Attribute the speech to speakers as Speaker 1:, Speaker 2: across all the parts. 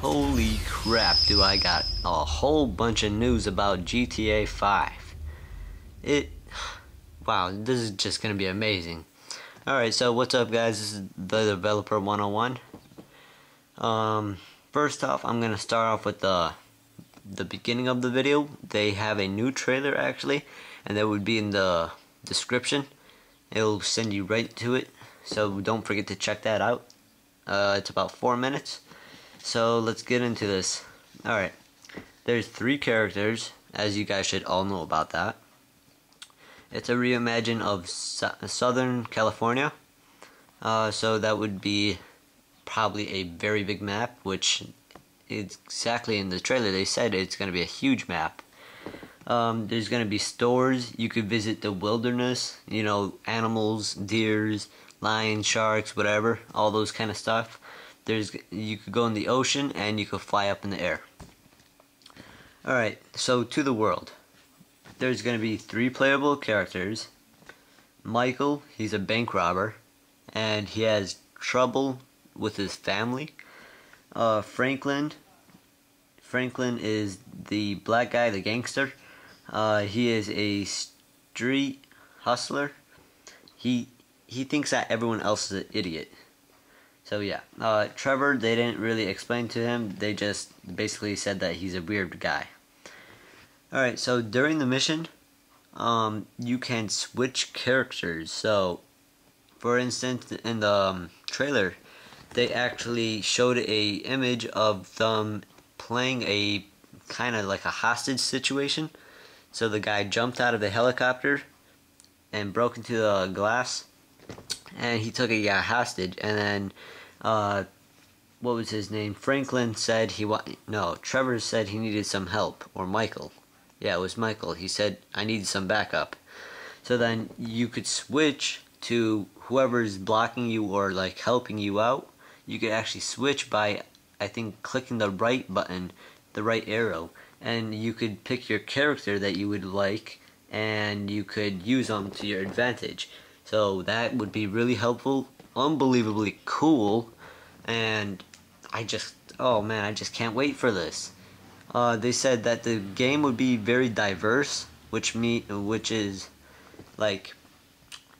Speaker 1: Holy crap, do I got a whole bunch of news about GTA 5. It, wow, this is just gonna be amazing. Alright, so what's up guys, this is the Developer 101. Um, first off, I'm gonna start off with the, the beginning of the video. They have a new trailer actually, and that would be in the description. It'll send you right to it, so don't forget to check that out. Uh, it's about four minutes. So let's get into this. Alright, there's three characters, as you guys should all know about that. It's a reimagine of Southern California. Uh, so that would be probably a very big map, which exactly in the trailer they said it's going to be a huge map. Um, there's going to be stores. You could visit the wilderness, you know, animals, deers, lions, sharks, whatever, all those kind of stuff. There's you could go in the ocean and you could fly up in the air. Alright, so to the world. There's going to be three playable characters. Michael, he's a bank robber, and he has trouble with his family. Uh, Franklin, Franklin is the black guy, the gangster. Uh, he is a street hustler. He he thinks that everyone else is an idiot. So yeah, uh, Trevor, they didn't really explain to him. They just basically said that he's a weird guy. Alright, so during the mission, um, you can switch characters. So, for instance, in the um, trailer, they actually showed a image of them playing a kind of like a hostage situation. So the guy jumped out of the helicopter and broke into the glass, and he took a guy hostage, and then uh, what was his name? Franklin said he wa- no, Trevor said he needed some help, or Michael. Yeah, it was Michael. He said I need some backup. So then you could switch to whoever's blocking you or like helping you out. You could actually switch by I think clicking the right button, the right arrow, and you could pick your character that you would like and you could use them to your advantage. So that would be really helpful unbelievably cool, and I just, oh man, I just can't wait for this. Uh, they said that the game would be very diverse, which me, which is like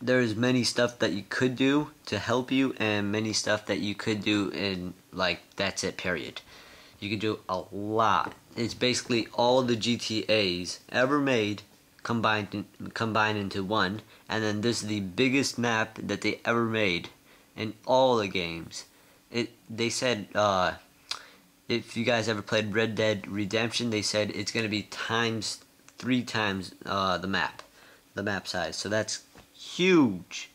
Speaker 1: there's many stuff that you could do to help you, and many stuff that you could do in like that's it. Period. You could do a lot. It's basically all the GTA's ever made combined combined into one, and then this is the biggest map that they ever made in all the games. It they said uh, if you guys ever played Red Dead Redemption, they said it's gonna be times three times uh, the map, the map size. So that's huge.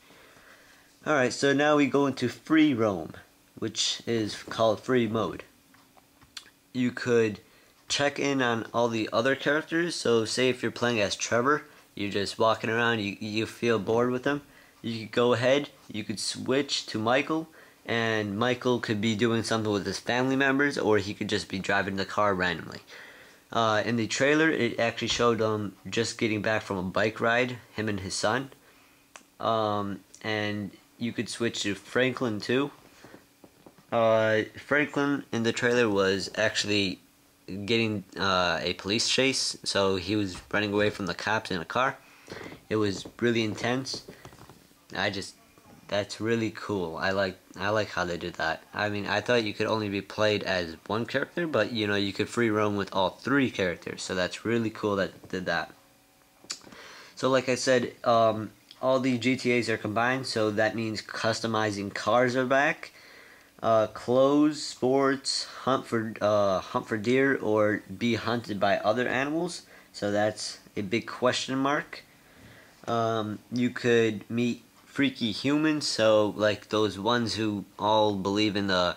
Speaker 1: Alright, so now we go into free roam, which is called free mode. You could check in on all the other characters. So say if you're playing as Trevor, you're just walking around, you, you feel bored with them you could go ahead, you could switch to Michael, and Michael could be doing something with his family members, or he could just be driving the car randomly. Uh, in the trailer, it actually showed him um, just getting back from a bike ride, him and his son. Um, and you could switch to Franklin too. Uh, Franklin in the trailer was actually getting uh, a police chase, so he was running away from the cops in a car. It was really intense. I just that's really cool. I like I like how they did that. I mean, I thought you could only be played as one character, but you know, you could free roam with all three characters. So that's really cool that did that. So like I said, um, all the GTA's are combined, so that means customizing cars are back. Uh, clothes, sports, hunt for uh, hunt for deer, or be hunted by other animals. So that's a big question mark. Um, you could meet freaky humans, so like those ones who all believe in the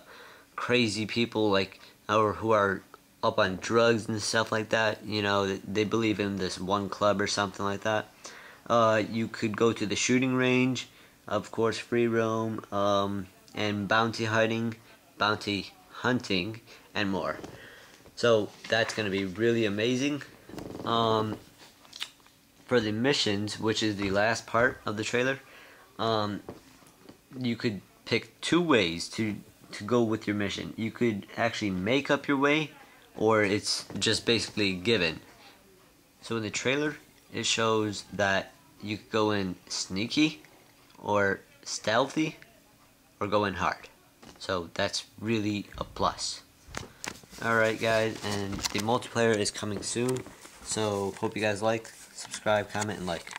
Speaker 1: crazy people, like or who are up on drugs and stuff like that. You know, they believe in this one club or something like that. Uh, you could go to the shooting range, of course, free roam, um, and bounty hunting, bounty hunting, and more. So that's going to be really amazing. Um, for the missions, which is the last part of the trailer, um, you could pick two ways to to go with your mission. You could actually make up your way, or it's just basically given. So in the trailer, it shows that you could go in sneaky, or stealthy, or go in hard. So that's really a plus. Alright guys, and the multiplayer is coming soon. So hope you guys like, subscribe, comment, and like.